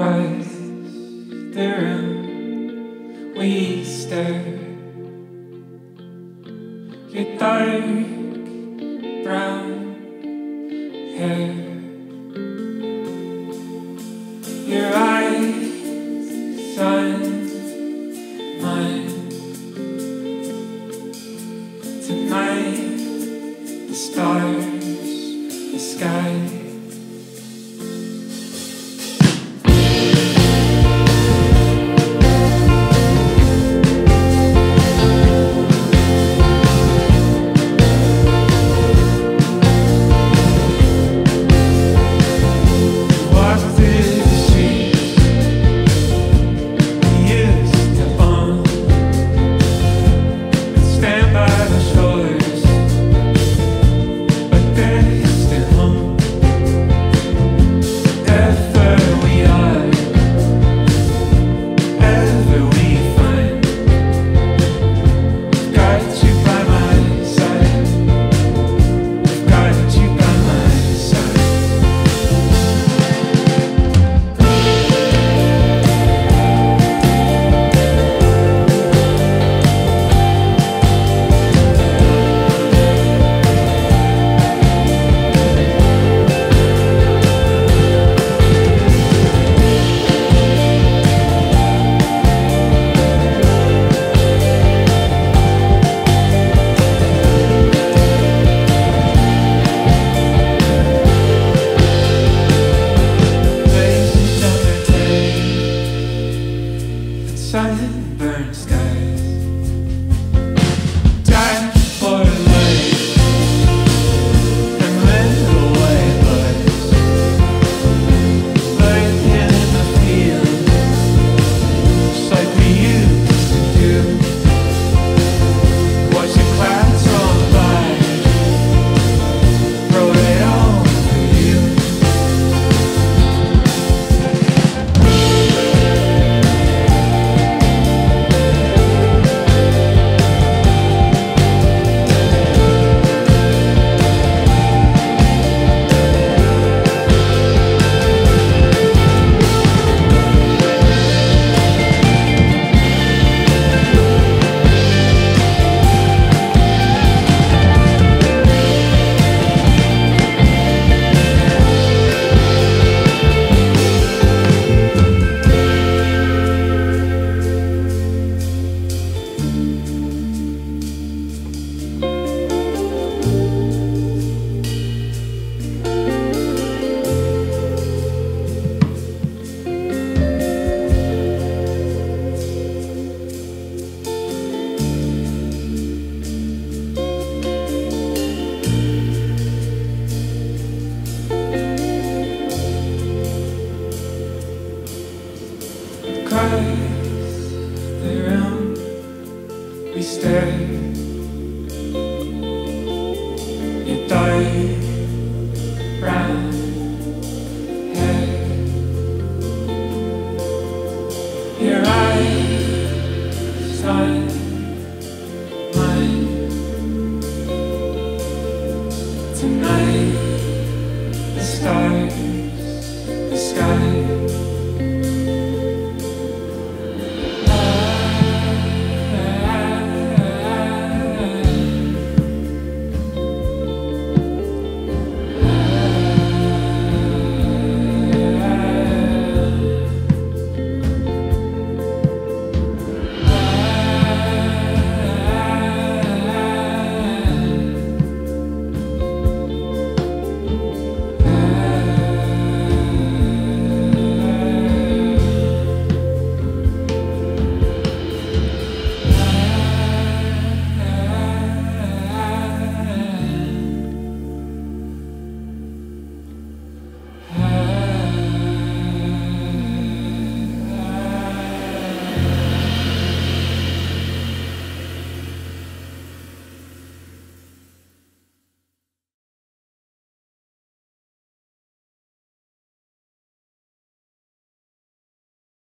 Across the room we stare. Your dark brown hair. Your eyes on mine. Tonight, the stars, sunburned skies. we stare. Brown hair. Your eyes, mine. Tonight, the stars.